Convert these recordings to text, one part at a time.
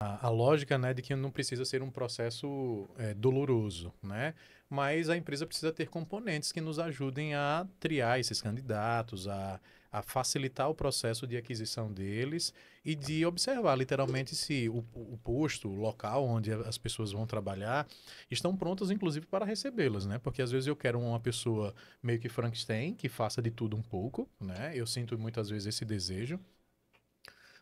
a, a, lógica né, de que não precisa ser um processo é, doloroso, né? Mas a empresa precisa ter componentes que nos ajudem a triar esses candidatos, a, a facilitar o processo de aquisição deles e de observar literalmente se o, o posto, o local onde as pessoas vão trabalhar estão prontas, inclusive, para recebê-las, né? Porque às vezes eu quero uma pessoa meio que Frankenstein, que faça de tudo um pouco, né? Eu sinto muitas vezes esse desejo.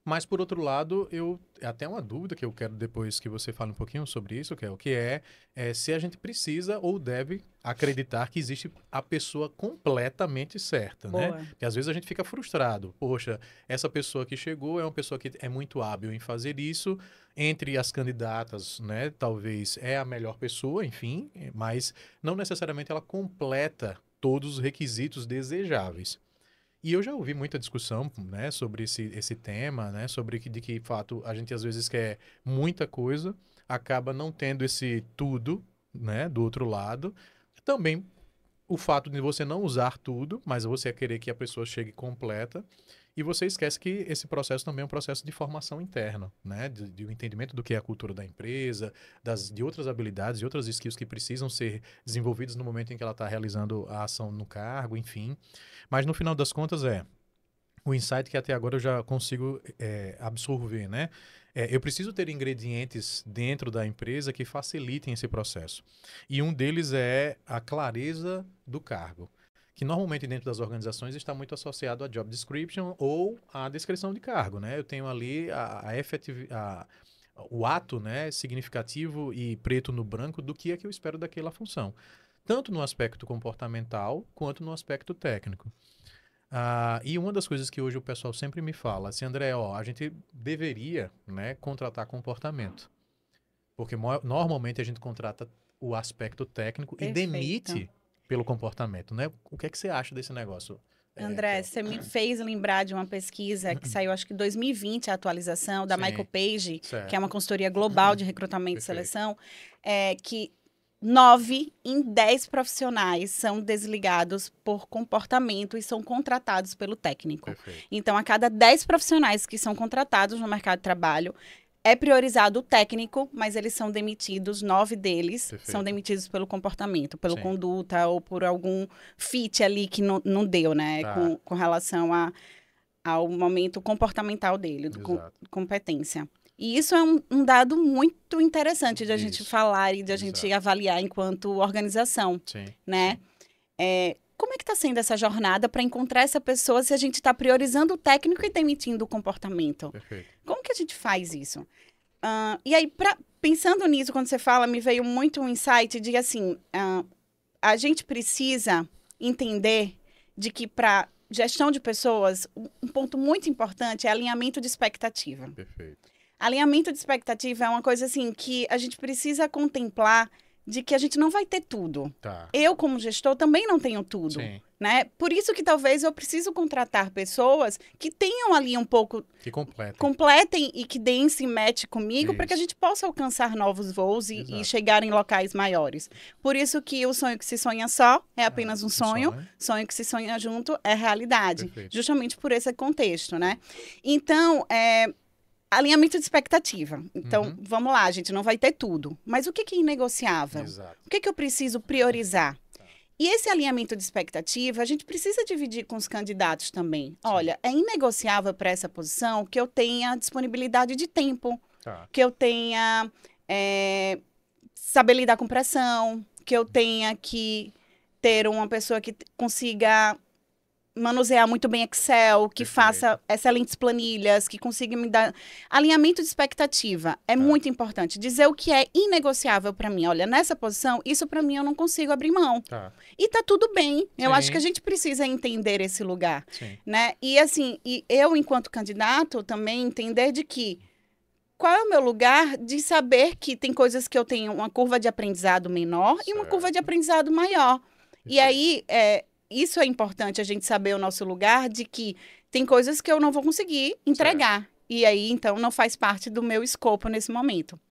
Mas, por outro lado, eu é até uma dúvida que eu quero depois que você fale um pouquinho sobre isso, que é o que é, é se a gente precisa ou deve acreditar que existe a pessoa completamente certa, né? Boa. né? Porque às vezes a gente fica frustrado. Poxa, essa pessoa que chegou é uma pessoa que é muito hábil em fazer isso. Entre as candidatas, né? Talvez é a melhor pessoa, enfim, mas não necessariamente ela completa todos os requisitos desejáveis. E eu já ouvi muita discussão, né, sobre esse, esse tema, né, sobre que, de que, fato, a gente às vezes quer muita coisa, acaba não tendo esse tudo, né, do outro lado. Também o fato de você não usar tudo, mas você querer que a pessoa chegue completa. E você esquece que esse processo também é um processo de formação interna, né? De, de um entendimento do que é a cultura da empresa, das, de outras habilidades e outras skills que precisam ser desenvolvidas no momento em que ela está realizando a ação no cargo, enfim. Mas no final das contas é o insight que até agora eu já consigo é, absorver, né? É, eu preciso ter ingredientes dentro da empresa que facilitem esse processo. E um deles é a clareza do cargo que normalmente dentro das organizações está muito associado a job description ou a descrição de cargo, né? Eu tenho ali a, a, efetiv a o ato, né, significativo e preto no branco do que é que eu espero daquela função, tanto no aspecto comportamental quanto no aspecto técnico. Ah, e uma das coisas que hoje o pessoal sempre me fala, assim, André, ó, a gente deveria, né, contratar comportamento, porque normalmente a gente contrata o aspecto técnico Perfeito. e demite pelo comportamento, né? O que é que você acha desse negócio? É, André, é, você me fez lembrar de uma pesquisa que saiu, acho que em 2020, a atualização da Sim, Michael Page, certo. que é uma consultoria global de recrutamento Perfeito. e seleção, é, que nove em dez profissionais são desligados por comportamento e são contratados pelo técnico. Perfeito. Então, a cada dez profissionais que são contratados no mercado de trabalho, é priorizado o técnico, mas eles são demitidos, nove deles Perfeito. são demitidos pelo comportamento, pela conduta ou por algum fit ali que não, não deu, né? Tá. Com, com relação a, ao momento comportamental dele, do com, competência. E isso é um, um, dado muito interessante de a isso. gente falar e de a Exato. gente avaliar enquanto organização, Sim. né? É, como é que está sendo essa jornada para encontrar essa pessoa se a gente está priorizando o técnico e demitindo o comportamento? Perfeito. Como que a gente faz isso? Uh, e aí, pra, pensando nisso, quando você fala, me veio muito um insight de assim, uh, a gente precisa entender de que para gestão de pessoas, um ponto muito importante é alinhamento de expectativa. Perfeito. Alinhamento de expectativa é uma coisa assim que a gente precisa contemplar de que a gente não vai ter tudo. Tá. Eu, como gestor, também não tenho tudo. Sim. Né? Por isso que talvez eu preciso contratar pessoas que tenham ali um pouco. Que completem. Completem e que deem esse match comigo para que a gente possa alcançar novos voos e, e, chegar em locais maiores. Por isso que o sonho que se sonha só é apenas um sonho, sonho, sonho que se sonha junto é realidade. Perfeito. Justamente por esse contexto, né? Então, é, alinhamento de expectativa. Então, uhum. vamos lá, a gente não vai ter tudo. Mas o que, que é inegociável? Exato. O que, que eu preciso priorizar? Tá. E esse alinhamento de expectativa, a gente precisa dividir com os candidatos também. Sim. Olha, é inegociável para essa posição que eu tenha disponibilidade de tempo, tá. que eu tenha é, saber lidar com pressão, que eu tenha que ter uma pessoa que consiga manusear muito bem Excel, que Perfeito. faça excelentes planilhas, que consiga me dar alinhamento de expectativa. É tá. muito importante dizer o que é inegociável para mim. Olha, nessa posição, isso para mim eu não consigo abrir mão. Tá. E tá tudo bem. Eu acho que a gente precisa entender esse lugar, Sim. né? E assim, e eu enquanto candidato também entender de que qual é o meu lugar de saber que tem coisas que eu tenho uma curva de aprendizado menor certo. e uma curva de aprendizado maior. E aí, é, isso é importante a gente saber o nosso lugar de que tem coisas que eu não vou conseguir entregar. Certo. E aí, então, não faz parte do meu escopo nesse momento.